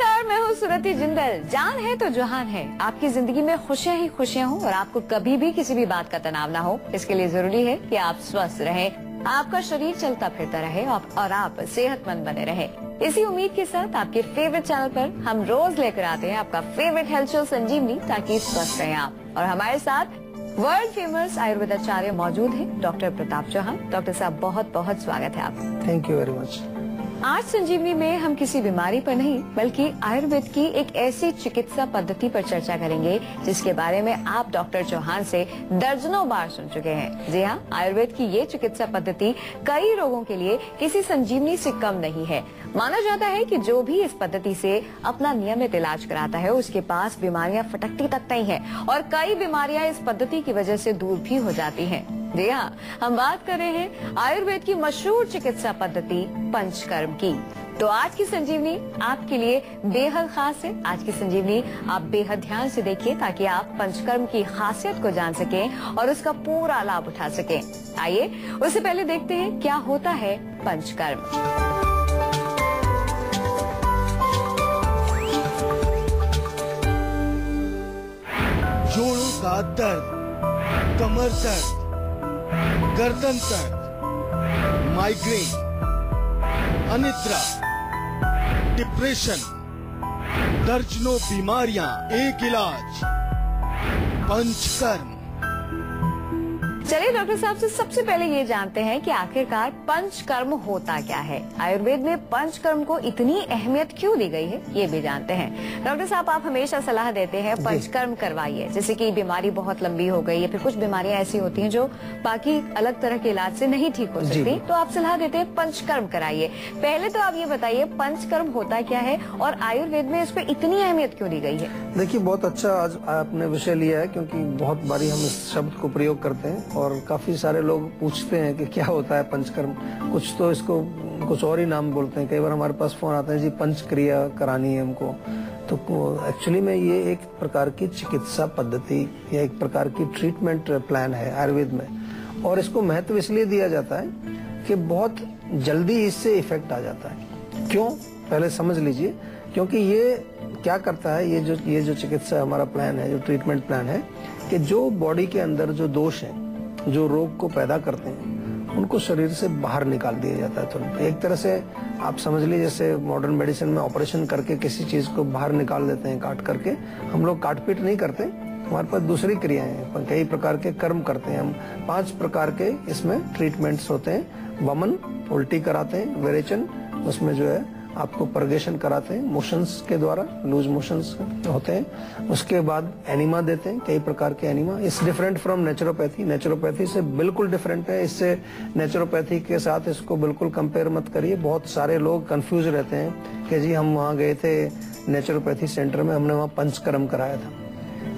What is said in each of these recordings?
नमस्कार, मैं हूँ सुरति जिंदल। जान है तो जहान है। आपकी ज़िंदगी में खुशियाँ ही खुशियाँ हों और आपको कभी भी किसी भी बात का तनाव ना हो। इसके लिए ज़रूरी है कि आप स्वस्थ रहें, आपका शरीर चलता फिरता रहे और आप सेहतमंद बने रहे। इसी उम्मीद के साथ आपके फेवरेट चैनल पर हम रोज लेकर आते हैं आपका फेवरेट हेल्थ शो संजीवनी, ताकि स्वस्थ रहे आप। और हमारे साथ वर्ल्ड फ़ेमस आयुर्वेदाचार्य मौजूद हैं, डॉक्टर प्रताप चौहान। डॉक्टर साहब बहुत बहुत स्वागत है आप थैंक यू वेरी मच आज संजीवनी में हम किसी बीमारी पर नहीं, बल्कि आयुर्वेद की एक ऐसी चिकित्सा पद्धति पर चर्चा करेंगे, जिसके बारे में आप डॉक्टर चौहान से दर्जनों बार सुन चुके हैं जी हाँ आयुर्वेद की ये चिकित्सा पद्धति कई रोगों के लिए किसी संजीवनी से कम नहीं है माना जाता है कि जो भी इस पद्धति से अपना नियमित इलाज कराता है, उसके पास बीमारियाँ फटकती तक नहीं है, और कई बीमारियाँ इस पद्धति की वजह से दूर भी हो जाती हैं। जी हाँ हम बात कर रहे हैं आयुर्वेद की मशहूर चिकित्सा पद्धति, पंचकर्म की। तो आज की संजीवनी आपके लिए बेहद खास है। आज की संजीवनी आप बेहद ध्यान से देखिए ताकि आप पंचकर्म की खासियत को जान सकें और उसका पूरा लाभ उठा सकें। आइए, उससे पहले देखते हैं क्या होता है पंचकर्म। जोड़ों का दर्द, कमर दर्द गर्दन दर्द माइग्रेन अनिद्रा डिप्रेशन दर्जनों बीमारियाँ एक इलाज पंचकर्म। चलिए डॉक्टर साहब से सबसे पहले ये जानते हैं कि आखिरकार पंचकर्म होता क्या है। आयुर्वेद में पंचकर्म को इतनी अहमियत क्यों दी गई है ये भी जानते हैं। डॉक्टर साहब आप हमेशा सलाह देते हैं पंचकर्म करवाइए जैसे कि बीमारी बहुत लंबी हो गई या फिर कुछ बीमारियाँ ऐसी होती हैं जो बाकी अलग तरह के इलाज से नहीं ठीक हो सकती तो आप सलाह देते हैं पंचकर्म कराइए। पहले तो आप ये बताइए पंचकर्म होता क्या है और आयुर्वेद में इस पर इतनी अहमियत क्यों दी गई है? देखिए बहुत अच्छा आज आपने विषय लिया है क्योंकि बहुत बारी हम इस शब्द को प्रयोग करते हैं और काफ़ी सारे लोग पूछते हैं कि क्या होता है पंचकर्म। कुछ तो इसको, कुछ और ही नाम बोलते हैं। कई बार हमारे पास फ़ोन आता है, जी, पंचक्रिया करानी है हमको। तो एक्चुअली में ये एक प्रकार की चिकित्सा पद्धति या एक प्रकार की ट्रीटमेंट प्लान है आयुर्वेद में। और इसको महत्व इसलिए दिया जाता है कि बहुत जल्दी इससे इफ़ेक्ट आ जाता है। क्यों? पहले समझ लीजिए। क्योंकि ये क्या करता है, ये जो ये जो चिकित्सा हमारा प्लान है, जो ट्रीटमेंट प्लान है, कि जो बॉडी के अंदर जो दोष है जो रोग को पैदा करते हैं, उनको शरीर से बाहर निकाल दिया जाता है तुरंत। एक तरह से आप समझ लीजिए, जैसे मॉडर्न मेडिसिन में ऑपरेशन करके किसी चीज़ को बाहर निकाल देते हैं, काट करके, हम लोग काटपीट नहीं करते, हमारे पास दूसरी क्रियाएँ हैं। कई प्रकार के कर्म करते हैं। हम पाँच प्रकार के इसमें ट्रीटमेंट्स होते हैं। वमन, उल्टी कराते हैं, वेरेचन, उसमें जो है आपको परगेशन कराते हैं मोशंस के द्वारा लूज मोशंस होते हैं। उसके बाद एनिमा देते हैं, कई प्रकार के एनिमा इस डिफरेंट फ्रॉम नेचुरोपैथी नेचुरोपैथी से बिल्कुल डिफरेंट है। इससे नेचुरोपैथी के साथ इसको बिल्कुल कंपेयर मत करिए। बहुत सारे लोग कंफ्यूज रहते हैं कि जी, हम वहाँ गए थे नेचुरोपैथी सेंटर में, हमने वहाँ पंचकर्म कराया था।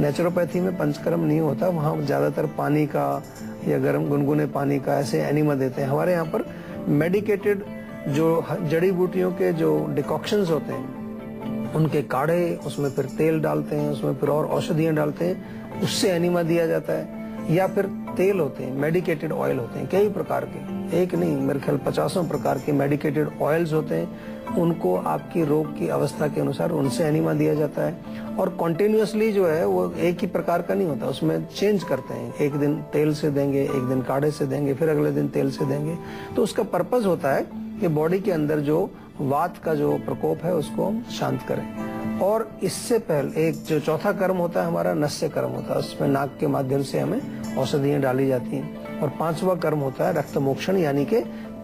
नेचुरोपैथी में पंचकर्म नहीं होता। वहाँ ज़्यादातर पानी का या गर्म गुनगुने पानी का ऐसे एनिमा देते हैं। हमारे यहाँ पर मेडिकेटेड जो जड़ी बूटियों के जो डिकॉक्शंस होते हैं, उनके काढ़े, उसमें फिर तेल डालते हैं, उसमें फिर और औषधियाँ डालते हैं, उससे एनिमा दिया जाता है, या फिर तेल होते हैं मेडिकेटेड ऑयल होते हैं, कई प्रकार के। एक नहीं, मेरे ख्याल पचासों प्रकार के मेडिकेटेड ऑयल्स होते हैं, उनको आपकी रोग की अवस्था के अनुसार उनसे एनिमा दिया जाता है, और कॉन्टिन्यूसली जो है, वो एक ही प्रकार का नहीं होता, उसमें चेंज करते हैं। एक दिन तेल से देंगे, एक दिन काढ़े से देंगे, फिर अगले दिन तेल से देंगे तो उसका पर्पज होता है कि बॉडी के अंदर जो वात का जो प्रकोप है, उसको हम शांत करें। और इससे पहले, एक जो चौथा कर्म होता है हमारा, नस्य कर्म होता है। उसमें नाक के माध्यम से हमें औषधियाँ डाली जाती हैं। और पांचवा कर्म होता है रक्त मोक्षण यानी कि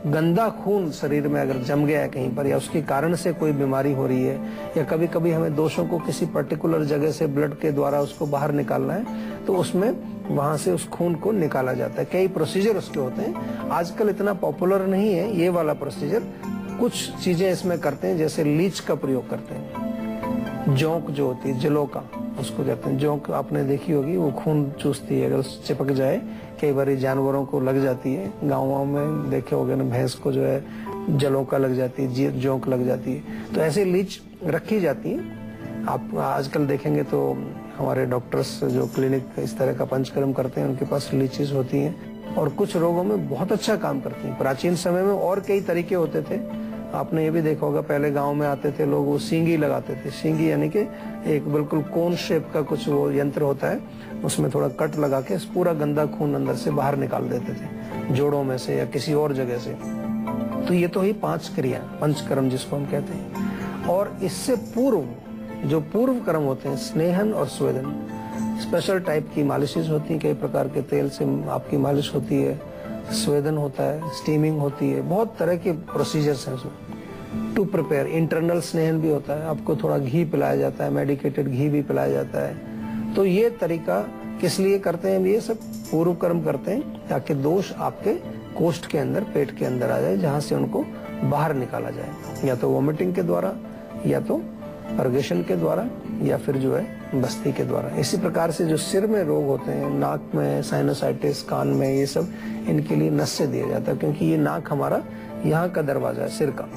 गंदा खून शरीर में अगर जम गया है कहीं पर, या उसके कारण से कोई बीमारी हो रही है, या कभी कभी हमें दोषों को किसी पर्टिकुलर जगह से ब्लड के द्वारा उसको बाहर निकालना है तो उसमें वहाँ से उस खून को निकाला जाता है। कई प्रोसीजर उसके होते हैं। आजकल इतना पॉपुलर नहीं है, ये वाला प्रोसीजर कुछ चीज़ें इसमें करते हैं, जैसे लीच का प्रयोग करते हैं। जोंक जो होती है जलो का उसको कहते हैं। जोंक आपने देखी होगी, वो खून चूसती है, अगर चिपक जाए कई बार जानवरों को लग जाती है। गाँव गाँव में देखे होगे ना, भैंस को जो है, जलों का लग जाती है जोंक लग जाती है। तो ऐसे लीच रखी जाती है। आप आजकल देखेंगे तो हमारे डॉक्टर्स जो क्लिनिक इस तरह का पंचकर्म करते हैं, उनके पास लीचीज होती हैं। और कुछ रोगों में बहुत अच्छा काम करती हैं। प्राचीन समय में और कई तरीके होते थे। आपने ये भी देखा होगा, पहले गाँव में आते थे लोग, वो सींगी लगाते थे। सींगी यानी कि एक बिल्कुल कोन शेप का कुछ वो यंत्र होता है, उसमें थोड़ा कट लगा के पूरा गंदा खून अंदर से बाहर निकाल देते थे, जोड़ों में से या किसी और जगह से। तो ये तो ही पाँच क्रिया, पंचकर्म जिसको हम कहते हैं। और इससे पूर्व, जो पूर्व कर्म होते हैं, स्नेहन और स्वेदन स्पेशल टाइप की मालिशेज होती हैं, कई प्रकार के तेल से आपकी मालिश होती है स्वेदन होता है स्टीमिंग होती है, बहुत तरह के प्रोसीजर्स हैं उसमें। टू प्रिपेयर इंटरनल स्नेहन भी होता है, आपको थोड़ा घी पिलाया जाता है मेडिकेटेड घी भी पिलाया जाता है। तो ये तरीका किस लिए करते हैं ये सब पूर्व कर्म करते हैं, ताकि दोष आपके कोष्ठ के अंदर, पेट के अंदर आ जाए, जहाँ से उनको बाहर निकाला जाए। या तो वॉमिटिंग के द्वारा, या तो अर्गेशन के द्वारा या फिर जो है बस्ती के द्वारा। इसी प्रकार से जो सिर में रोग होते हैं नाक में साइनोसाइटिस कान में ये सब इनके लिए नस से दिया जाता है क्योंकि ये नाक हमारा यहाँ का दरवाज़ा है सिर का।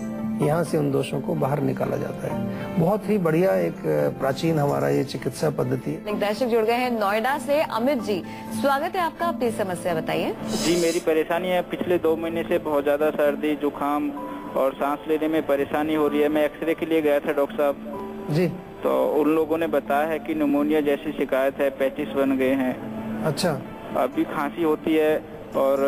यहाँ से उन दोषों को बाहर निकाला जाता है। बहुत ही बढ़िया एक प्राचीन हमारा ये चिकित्सा पद्धति है। दर्शक जुड़ गए हैं नोएडा से अमित जी। स्वागत है आपका अपनी समस्या बताइए। जी मेरी परेशानी है पिछले दो महीने से बहुत ज़्यादा सर्दी जुकाम और सांस लेने में परेशानी हो रही है। मैं एक्सरे के लिए गया था डॉक्टर साहब। जी। तो उन लोगों ने बताया है कि निमोनिया जैसी शिकायत है पैचिस बन गए हैं। अच्छा। अभी खांसी होती है और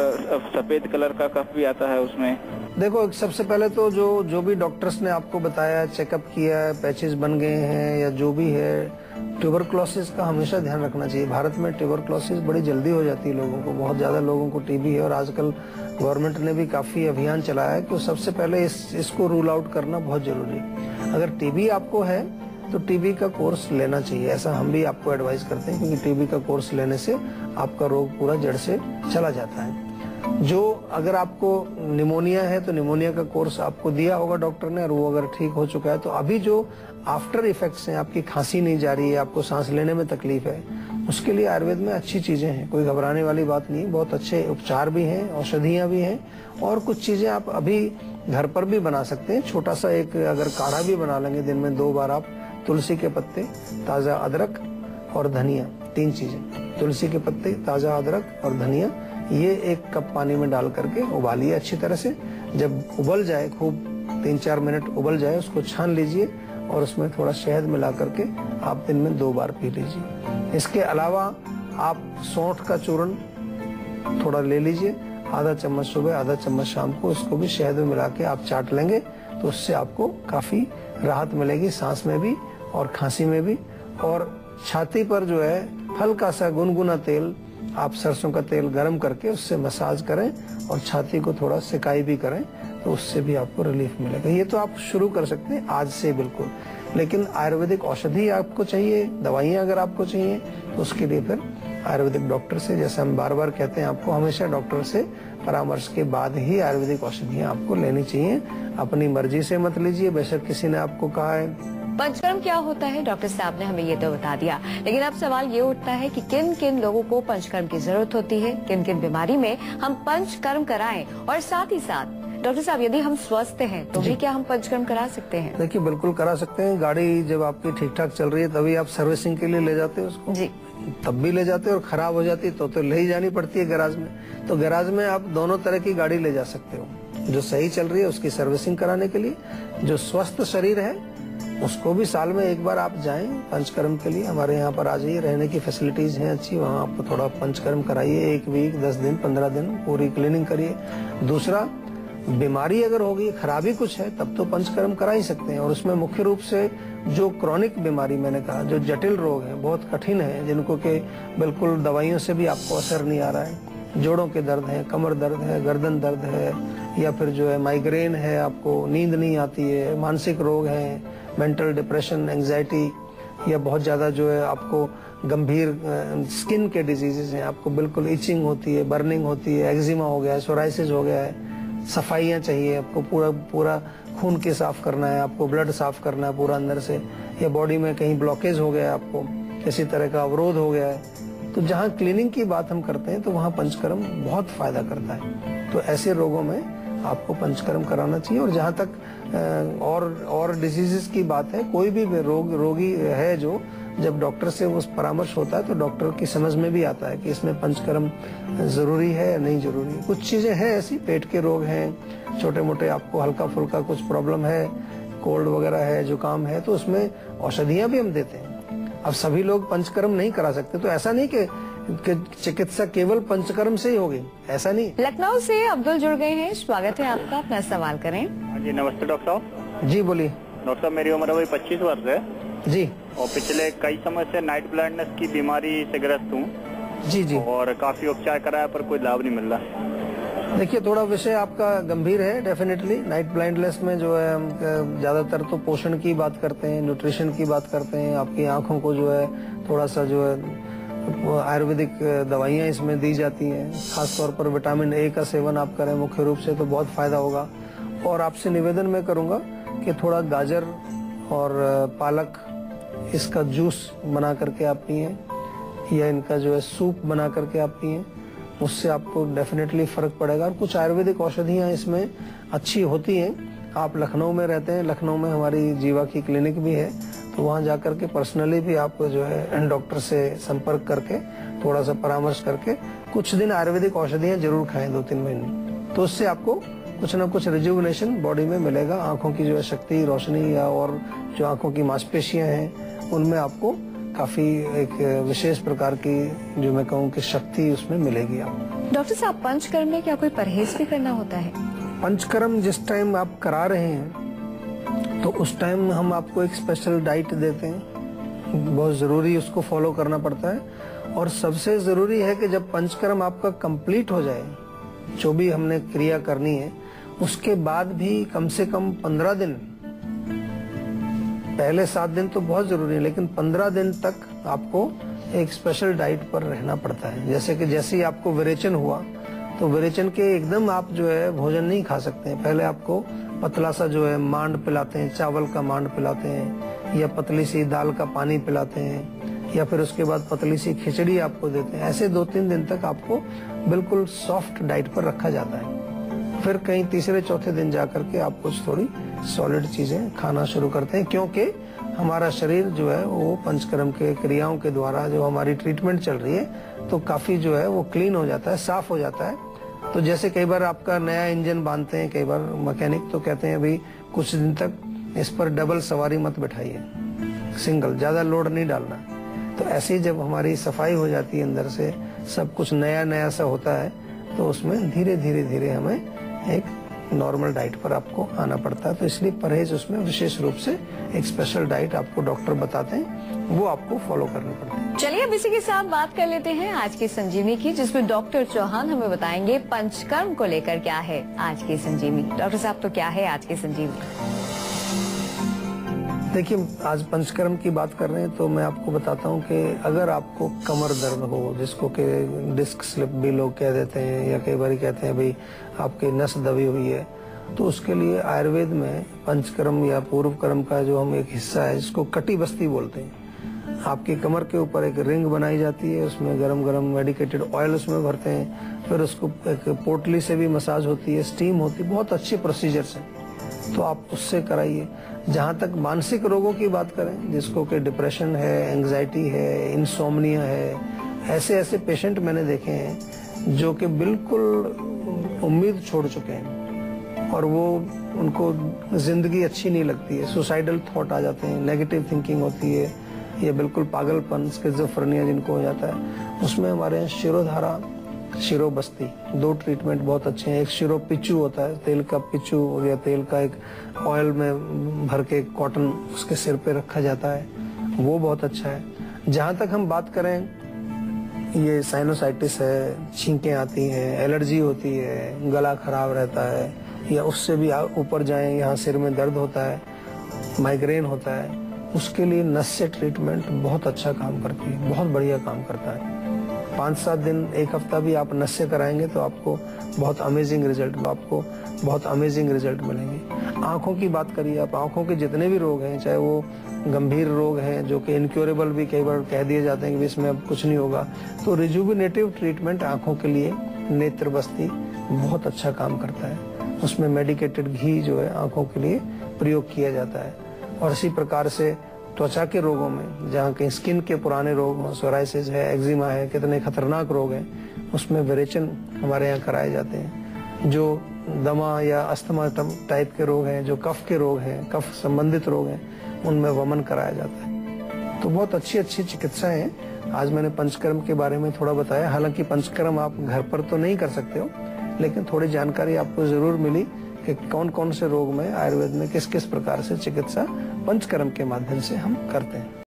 सफ़ेद कलर का कफ भी आता है उसमें। देखो, सबसे पहले तो जो जो भी डॉक्टर्स ने आपको बताया चेकअप किया है पैचेस बन गए हैं या जो भी है ट्यूबर ट्यूबरक्लोसिस का हमेशा ध्यान रखना चाहिए। भारत में ट्यूबर ट्यूबरक्लोसिस बड़ी जल्दी हो जाती है लोगों को, बहुत ज़्यादा लोगों को टीबी है और आजकल गवर्नमेंट ने भी काफ़ी अभियान चलाया है कि सबसे पहले इस, इसको रूल आउट करना बहुत ज़रूरी है। अगर टीबी आपको है तो टीबी का कोर्स लेना चाहिए। ऐसा हम भी आपको एडवाइस करते हैं क्योंकि टीबी का कोर्स लेने से आपका रोग पूरा जड़ से चला जाता है। जो अगर आपको निमोनिया है तो निमोनिया का कोर्स आपको दिया होगा डॉक्टर ने, और वो अगर ठीक हो चुका है तो अभी जो आफ्टर इफेक्ट्स हैं, आपकी खांसी नहीं जा रही है, आपको सांस लेने में तकलीफ़ है, उसके लिए आयुर्वेद में अच्छी चीज़ें हैं। कोई घबराने वाली बात नहीं, बहुत अच्छे उपचार भी हैं, औषधियाँ भी हैं, और कुछ चीज़ें आप अभी घर पर भी बना सकते हैं। छोटा सा एक अगर काढ़ा भी बना लेंगे, दिन में दो बार आप, तुलसी के पत्ते, ताज़ा अदरक और धनिया, तीन चीज़ें। तुलसी के पत्ते, ताज़ा अदरक और धनिया ये एक कप पानी में डाल करके उबालिए अच्छी तरह से। जब उबल जाए, खूब तीन चार मिनट उबल जाए, उसको छान लीजिए और उसमें थोड़ा शहद मिला करके आप दिन में दो बार पी लीजिए। इसके अलावा आप सौंठ का चूर्ण थोड़ा ले लीजिए। आधा चम्मच सुबह, आधा चम्मच शाम को इसको भी शहद में मिला के आप चाट लेंगे तो उससे आपको काफ़ी राहत मिलेगी सांस में भी और खांसी में भी। और छाती पर जो है, हल्का सा गुनगुना तेल आप सरसों का तेल गर्म करके उससे मसाज करें और छाती को थोड़ा सिकाई भी करें तो उससे भी आपको रिलीफ मिलेगा। ये तो आप शुरू कर सकते हैं आज से बिल्कुल। लेकिन आयुर्वेदिक औषधि आपको चाहिए, दवाइयाँ अगर आपको चाहिए तो उसके लिए फिर आयुर्वेदिक डॉक्टर से, जैसे हम बार बार कहते हैं, आपको हमेशा डॉक्टर से परामर्श के बाद ही आयुर्वेदिक औषधियाँ आपको लेनी चाहिए। अपनी मर्ज़ी से मत लीजिए, बेशक किसी ने आपको कहा है। पंचकर्म क्या होता है? डॉक्टर साहब ने हमें ये तो बता दिया। लेकिन अब सवाल ये उठता है कि किन किन लोगों को पंचकर्म की ज़रूरत होती है? किन किन बीमारी में हम पंचकर्म कराएँ? और साथ ही साथ डॉक्टर साहब यदि हम स्वस्थ हैं तो भी क्या हम पंचकर्म करा सकते हैं? देखिए बिल्कुल करा सकते हैं। गाड़ी जब आपकी ठीक ठाक चल रही है तभी आप सर्विसिंग के लिए ले जाते हैं उसको। जी। तब भी ले जाते हैं और खराब हो जाती है तो तो ले ही जानी पड़ती है गैराज में। तो गैराज में आप दोनों तरह की गाड़ी ले जा सकते हो। जो सही चल रही है उसकी सर्विसिंग कराने के लिए। जो स्वस्थ शरीर है उसको भी साल में एक बार आप जाएँ पंचकर्म के लिए। हमारे यहाँ पर आ जाइए रहने की फैसिलिटीज़ हैं अच्छी, वहाँ आप थोड़ा पंचकर्म कराइए एक वीक दस दिन, पंद्रह दिन, पूरी क्लीनिंग करिए। दूसरा, बीमारी अगर होगी, खराबी कुछ है, तब तो पंचकर्म करा ही सकते हैं। और उसमें मुख्य रूप से जो क्रॉनिक बीमारी मैंने कहा, जो जटिल रोग है, बहुत कठिन है, जिनको के बिल्कुल दवाइयों से भी आपको असर नहीं आ रहा है। जोड़ों के दर्द है, कमर दर्द है, गर्दन दर्द है, या फिर जो है माइग्रेन है, आपको नींद नहीं आती है, मानसिक रोग है मेंटल डिप्रेशन एंजाइटी या बहुत ज़्यादा जो है आपको गंभीर स्किन के डिजीजेस हैं। आपको बिल्कुल इचिंग होती है बर्निंग होती है एक्जिमा हो गया है सोराइसिस हो गया है। सफाइयाँ चाहिए, आपको पूरा पूरा खून के साफ़ करना है, आपको ब्लड साफ़ करना है पूरा अंदर से। या बॉडी में कहीं ब्लॉकेज हो गया है आपको, किसी तरह का अवरोध हो गया है। तो जहाँ क्लीनिंग की बात हम करते हैं तो वहाँ पंचकर्म बहुत फ़ायदा करता है। तो ऐसे रोगों में आपको पंचकर्म कराना चाहिए और जहाँ तक और और डिजीजेस की बात है कोई भी रोग रोगी है जो जब डॉक्टर से उस परामर्श होता है तो डॉक्टर की समझ में भी आता है कि इसमें पंचकर्म ज़रूरी है या नहीं ज़रूरी कुछ चीज़ें हैं ऐसी पेट के रोग हैं छोटे मोटे आपको हल्का फुल्का कुछ प्रॉब्लम है कोल्ड वगैरह है जुकाम है तो उसमें औषधियाँ भी हम देते हैं। अब सभी लोग पंचकर्म नहीं करा सकते तो ऐसा नहीं कि, कि चिकित्सा केवल पंचकर्म से ही होगी ऐसा नहीं। लखनऊ से अब्दुल जुड़ गए हैं स्वागत है आपका अपना सवाल करें। जी नमस्ते डॉक्टर साहब। जी बोलिए। डॉक्टर साहब मेरी उम्र अभी पच्चीस वर्ष है। जी। और पिछले कई समय से नाइट ब्लाइंडनेस की बीमारी से ग्रस्त हूँ। जी जी। और काफ़ी उपचार कराया पर कोई लाभ नहीं मिल रहा। देखिए थोड़ा विषय आपका गंभीर है डेफिनेटली नाइट ब्लाइंडनेस में जो है हम ज़्यादातर तो पोषण की बात करते हैं न्यूट्रिशन की बात करते हैं। आपकी आँखों को जो है थोड़ा सा जो है आयुर्वेदिक दवाइयाँ इसमें दी जाती हैं। खासतौर पर विटामिन ए का सेवन आप करें मुख्य रूप से तो बहुत फ़ायदा होगा। और आपसे निवेदन मैं करूँगा कि थोड़ा गाजर और पालक, इसका जूस बना करके आप पिए, या इनका जो है सूप बना करके आप पिए, उससे आपको डेफिनेटली फ़र्क पड़ेगा। और कुछ आयुर्वेदिक औषधियाँ इसमें अच्छी होती हैं। आप लखनऊ में रहते हैं, लखनऊ में हमारी जीवा की क्लिनिक भी है तो वहाँ जाकर के पर्सनली भी आप जो है डॉक्टर से संपर्क करके, थोड़ा सा परामर्श करके कुछ दिन आयुर्वेदिक औषधियाँ ज़रूर खाएँ दो तीन महीने। तो उससे आपको कुछ ना कुछ रिजुविनेशन बॉडी में मिलेगा। आँखों की जो है शक्ति रोशनी या और जो आँखों की मांसपेशियाँ हैं उनमें आपको काफ़ी एक विशेष प्रकार की जो मैं कहूँ कि शक्ति उसमें मिलेगी आपको। डॉक्टर साहब पंचकर्म में क्या कोई परहेज भी करना होता है? पंचकर्म जिस टाइम आप करा रहे हैं तो उस टाइम हम आपको एक स्पेशल डाइट देते हैं। बहुत ज़रूरी उसको फॉलो करना पड़ता है। और सबसे ज़रूरी है कि जब पंचकर्म आपका कंप्लीट हो जाए जो भी हमने क्रिया करनी है उसके बाद भी कम से कम पंद्रह दिन। पहले सात दिन तो बहुत ज़रूरी है, लेकिन पंद्रह दिन तक आपको एक स्पेशल डाइट पर रहना पड़ता है। जैसे कि जैसे ही आपको विरेचन हुआ तो विरेचन के एकदम आप जो है भोजन नहीं खा सकते। हैं पहले आपको पतला सा जो है मांड पिलाते हैं, चावल का मांड पिलाते हैं, या पतली सी दाल का पानी पिलाते हैं, या फिर उसके बाद पतली सी खिचड़ी आपको देते हैं। ऐसे दो तीन दिन तक आपको बिल्कुल सॉफ्ट डाइट पर रखा जाता है। फिर कहीं तीसरे, चौथे दिन जाकर के आप कुछ थोड़ी सॉलिड चीज़ें खाना शुरू करते हैं, क्योंकि हमारा शरीर जो है वो पंचकर्म के क्रियाओं के द्वारा जो हमारी ट्रीटमेंट चल रही है तो काफ़ी जो है वो क्लीन हो जाता है, साफ़ हो जाता है। तो जैसे कई बार आपका नया इंजन बांधते हैं, कई बार मैकेनिक तो कहते हैं भाई कुछ दिन तक इस पर डबल सवारी मत बैठाइए। सिंगल ज़्यादा लोड नहीं डालना। तो ऐसे जब हमारी सफ़ाई हो जाती है अंदर से, सब कुछ नया नया सा होता है तो उसमें धीरे धीरे धीरे हमें एक नॉर्मल डाइट पर आपको आना पड़ता है। तो इसलिए परहेज उसमें विशेष रूप से एक स्पेशल डाइट आपको डॉक्टर बताते हैं, वो आपको फॉलो करना पड़ता है। चलिए अब इसी के साथ बात कर लेते हैं आज की संजीवनी की, जिसमें डॉक्टर चौहान हमें बताएँगे पंचकर्म को लेकर क्या है आज की संजीवनी। डॉक्टर साहब तो क्या है आज की संजीवनी? देखिए, आज पंचकर्म की बात कर रहे हैं तो मैं आपको बताता हूँ कि अगर आपको कमर दर्द हो, जिसको कि डिस्क स्लिप भी लोग कह देते हैं या कई बार कहते हैं, भाई, आपकी नस दबी हुई है तो उसके लिए आयुर्वेद में पंचकर्म या पूर्व कर्म का जो हम एक हिस्सा है जिसको कटी बस्ती बोलते हैं। आपकी कमर के ऊपर एक रिंग बनाई जाती है, उसमें गरम गरम मेडिकेटेड ऑयल उसमें भरते हैं, फिर उसको एक पोटली से भी मसाज होती है स्टीम होती है, बहुत अच्छे प्रोसीजर्स से तो आप उससे कराइए। जहाँ तक मानसिक रोगों की बात करें, जिसको कि डिप्रेशन है एंजाइटी है इंसोमनिया है ऐसे ऐसे पेशेंट मैंने देखे हैं, जो कि बिल्कुल उम्मीद छोड़ चुके हैं और वो उनको ज़िंदगी अच्छी नहीं लगती है। सुसाइडल थॉट आ जाते हैं नेगेटिव थिंकिंग होती है, या बिल्कुल पागलपन स्किजोफ्रेनिया जिनको हो जाता है। उसमें हमारे यहाँ शिरोधारा शिरो बस्ती। दो ट्रीटमेंट बहुत अच्छे हैं। एक शिरो पिचू होता है, तेल का पिचू या तेल का एक ऑयल में भर के कॉटन उसके सिर पे रखा जाता है। वो बहुत अच्छा है। जहाँ तक हम बात करें, ये साइनोसाइटिस है, छींकें आती हैं एलर्जी होती है, गला खराब रहता है, या उससे भी ऊपर जाएँ, यहाँ सिर में दर्द होता है माइग्रेन होता है, उसके लिए नस से ट्रीटमेंट बहुत अच्छा काम करती है, बहुत बढ़िया काम करता है। पाँच सात दिन, एक हफ़्ता भी आप से कराएँगे तो आपको बहुत अमेजिंग रिज़ल्ट आपको बहुत अमेजिंग रिज़ल्ट मिलेंगे। आँखों की बात करिए आप, आँखों के जितने भी रोग हैं, चाहे वो गंभीर रोग हैं, जो कि इनक्योरेबल भी कई बार कह दिए जाते हैं कि इसमें अब कुछ नहीं होगा तो रिजुविनेटिव ट्रीटमेंट आँखों के लिए नेत्र बस्ती बहुत अच्छा काम करता है। उसमें मेडिकेटेड घी जो है आँखों के लिए प्रयोग किया जाता है। और इसी प्रकार से त्वचा के रोगों में, जहाँ कहीं स्किन के पुराने रोग हों सोराइसिस है एक्जिमा है, कितने खतरनाक रोग हैं, उसमें विरेचन हमारे यहाँ कराए जाते हैं। जो दमा या अस्थमा टाइप के रोग हैं, जो कफ के रोग हैं, कफ संबंधित रोग हैं, उनमें वमन कराया जाता है। तो बहुत अच्छी अच्छी चिकित्साएँ हैं। आज मैंने पंचकर्म के बारे में थोड़ा बताया। हालाँकि पंचकर्म आप घर पर तो नहीं कर सकते हो, लेकिन थोड़ी जानकारी आपको ज़रूर मिली। कि कौन कौन से रोग में आयुर्वेद में किस किस प्रकार से चिकित्सा पंचकर्म के माध्यम से हम करते हैं।